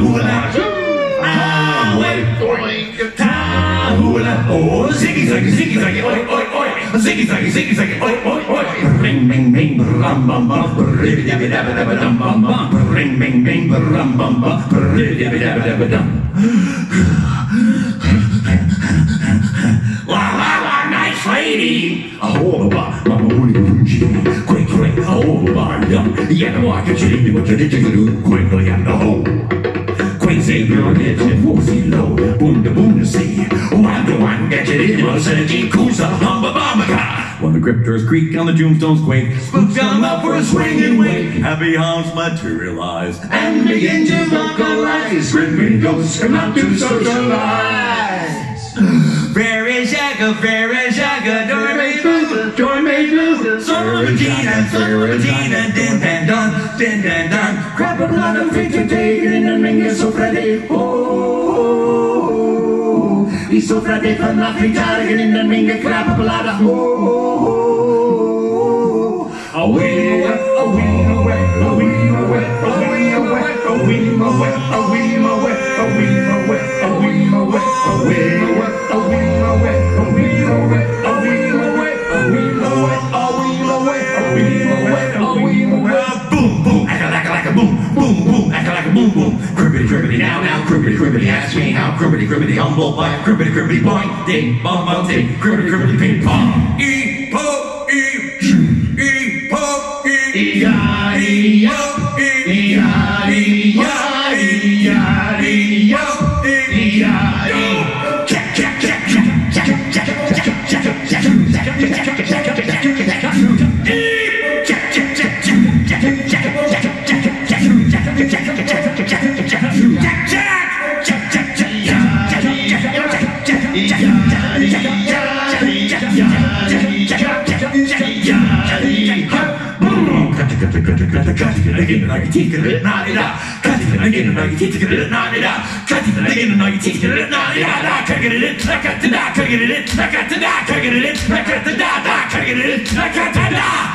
hula, ah, wait, ta hula, oh ziggy zaggy ziggy zaggy, oi oi oi, ziggy zaggy ziggy zaggy, oi oi oi, ring bing bing ram bum bum, ribby dabby dabba dabba dum bum bum, ring bing bing ram bum bum, ribby dabby dabba dabba dum. La la la, nice lady. Oh, ba, mama huli bunji, quick quick, oh, ba, yum, yeah, no, I can see you, what you did to do, quick, I am moon, the moon to see. Wanda, wanda, chidima, sanji, kusa, humba, bambaka. When the cryptors creak and the tombstones quake, spooks come up for a swing and wake. Happy hounds materialize and begin to vocalize. Screaming ghosts come out to socialize. Very shaka, very shaka, don't make lose, don't make lose. Son of a Gina, son of a Gina, din dan dun, din dan dun. Crap a blood of feet to take in and ring is so pretty. Oh he's so Friday from la fritare in the ring of crap a blood of oh. Away, away, away, away, ask me how gribbity gribbity humble by gribbity gribbity boing ding bum bum ding gribbity gribbity ping pong. E po e e po e e i e o. Cut